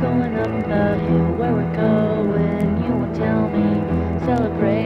going up the hill where we're going. You won't tell me, celebrate.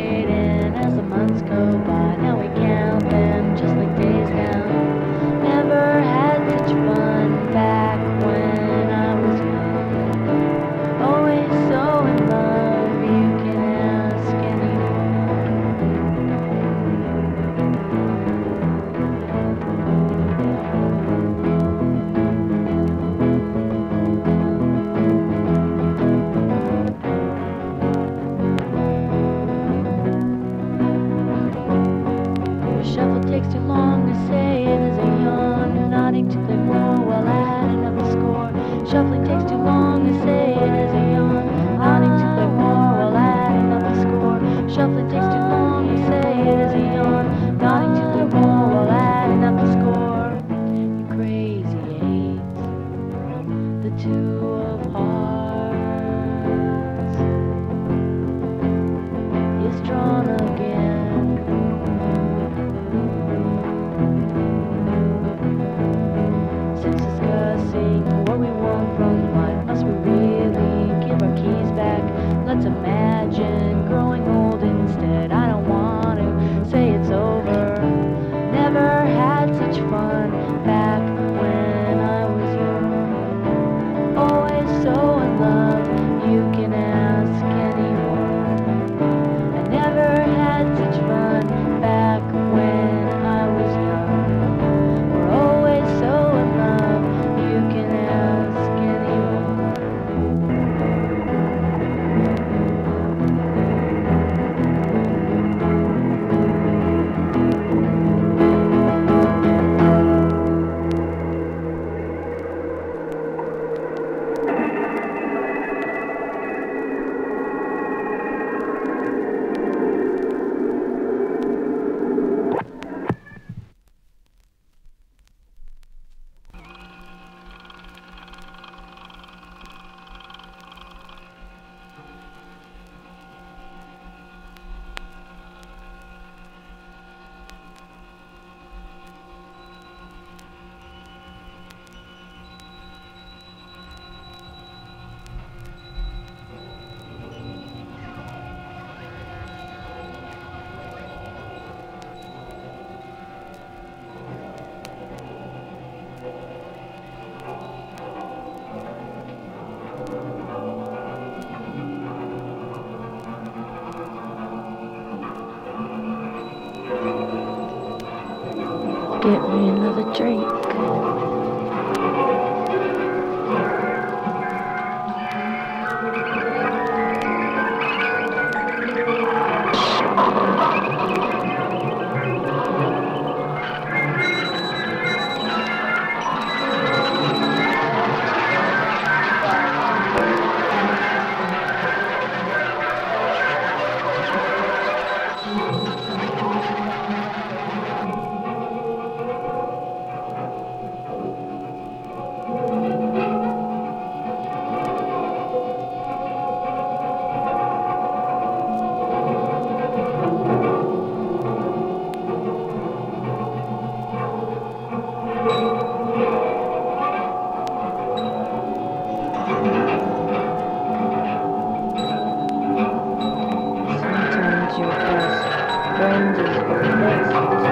Shuffling Get me another drink. Friend is your